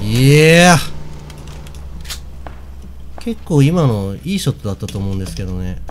いや結構今のいいショットだったと思うんですけどね。